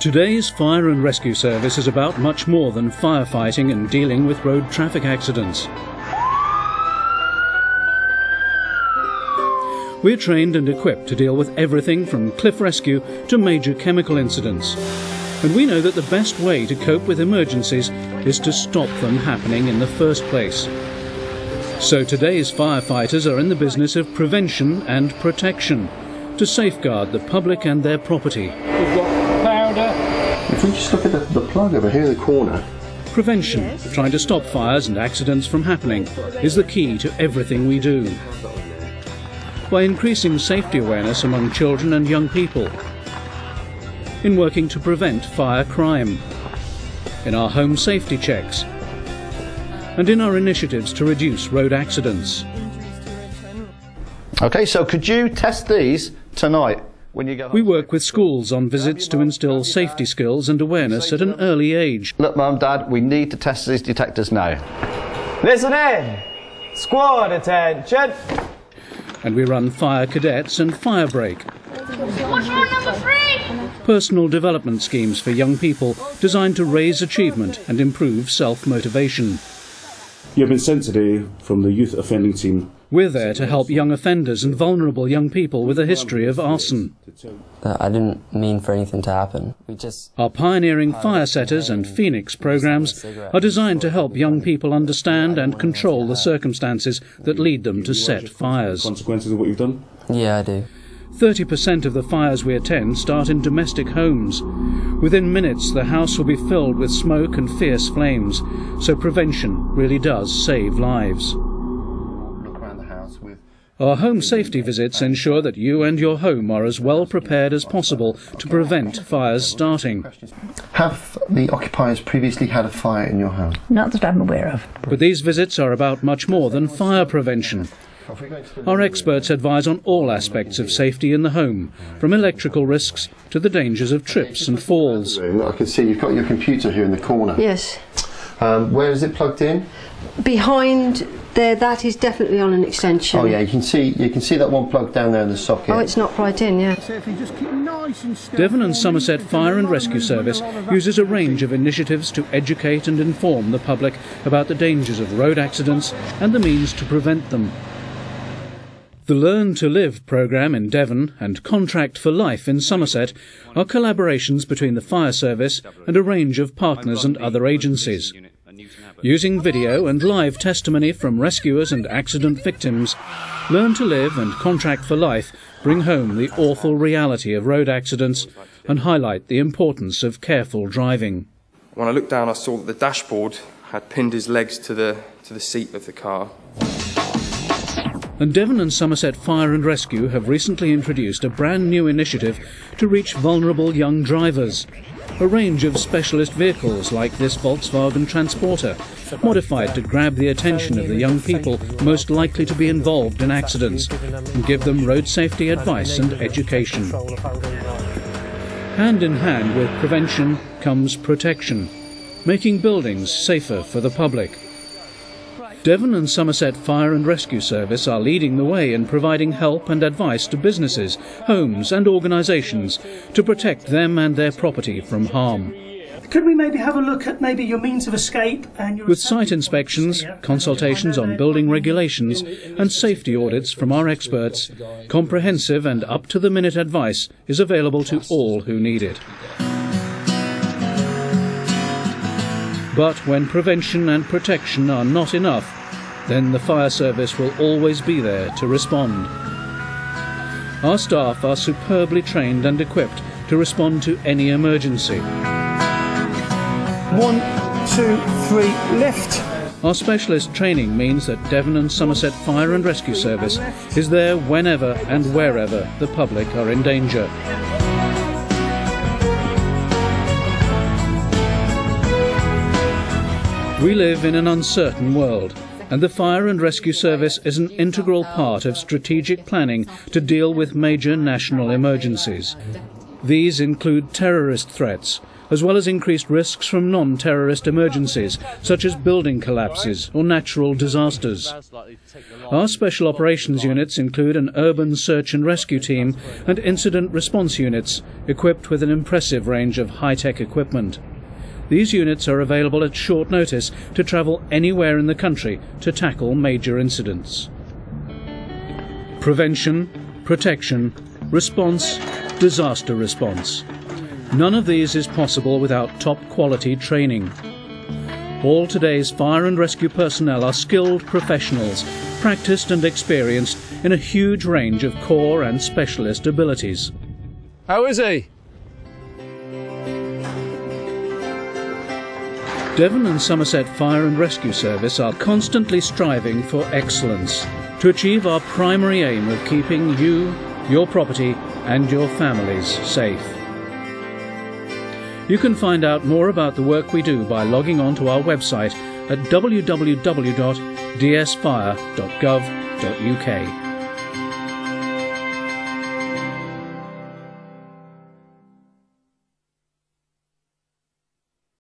Today's fire and rescue service is about much more than firefighting and dealing with road traffic accidents. We're trained and equipped to deal with everything from cliff rescue to major chemical incidents. And we know that the best way to cope with emergencies is to stop them happening in the first place. So today's firefighters are in the business of prevention and protection to safeguard the public and their property. We've got powder. If we just look at the, the plug over here in the corner, Prevention, trying to stop fires and accidents from happening, is the key to everything we do. By increasing safety awareness among children and young people, in working to prevent fire crime, in our home safety checks, and in our initiatives to reduce road accidents. Okay, so could you test these tonight when you go home? We work with schools on visits to instill safety skills and awareness at an early age. Look, Mum, Dad, we need to test these detectors now. Listen in. Squad attention. And we run fire cadets and fire break, Watch rule number three! personal development schemes for young people designed to raise achievement and improve self motivation. You have been sent today from the youth offending team. We're there to help young offenders and vulnerable young people with a history of arson. I didn't mean for anything to happen. We just Our pioneering fire setters and um, Phoenix programs are designed to help young people understand and control the circumstances that lead them to set fires. Consequences of what you've done? yeah, I do. 30% of the fires we attend start in domestic homes. Within minutes, the house will be filled with smoke and fierce flames, so prevention really does save lives. look around the house with Our home safety visits ensure that you and your home are as well prepared as possible to prevent fires starting. Have the occupiers previously had a fire in your home? Not that I'm aware of. But these visits are about much more than fire prevention. Our experts advise on all aspects of safety in the home, from electrical risks to the dangers of trips and falls. I can see you've got your computer here in the corner. Yes. Um, where is it plugged in? Behind there, that is definitely on an extension. Oh yeah, you can see you can see that one plug down there in the socket. Oh, it's not plugged in, yeah. Devon and Somerset Fire and Rescue Service uses a range of initiatives to educate and inform the public about the dangers of road accidents and the means to prevent them. The Learn to Live programme in Devon and Contract for Life in Somerset are collaborations between the fire service and a range of partners and other agencies. Using video and live testimony from rescuers and accident victims, Learn to Live and Contract for Life bring home the awful reality of road accidents and highlight the importance of careful driving. When I looked down, I saw that the dashboard had pinned his legs to the, to the seat of the car. And Devon and Somerset Fire and Rescue have recently introduced a brand new initiative to reach vulnerable young drivers. A range of specialist vehicles like this Volkswagen Transporter, modified to grab the attention of the young people most likely to be involved in accidents and give them road safety advice and education. Hand in hand with prevention comes protection, making buildings safer for the public. Devon and Somerset Fire and Rescue Service are leading the way in providing help and advice to businesses, homes, and organisations to protect them and their property from harm. Could we maybe have a look at maybe your means of escape and your With site inspections, consultations on building regulations, and safety audits from our experts, comprehensive and up to the minute advice is available to all who need it. But when prevention and protection are not enough, then the fire service will always be there to respond. Our staff are superbly trained and equipped to respond to any emergency. one, two, three, lift. Our specialist training means that Devon and Somerset Fire and Rescue Service is there whenever and wherever the public are in danger. We live in an uncertain world, and the Fire and Rescue Service is an integral part of strategic planning to deal with major national emergencies. These include terrorist threats, as well as increased risks from non-terrorist emergencies, such as building collapses or natural disasters. Our special operations units include an urban search and rescue team and incident response units, equipped with an impressive range of high-tech equipment. These units are available at short notice to travel anywhere in the country to tackle major incidents. Prevention, protection, response, disaster response. None of these is possible without top quality training. All today's fire and rescue personnel are skilled professionals, practiced and experienced in a huge range of core and specialist abilities. How is he? Devon and Somerset Fire and Rescue Service are constantly striving for excellence to achieve our primary aim of keeping you, your property, and your families safe. You can find out more about the work we do by logging on to our website at www.dsfire.gov.uk.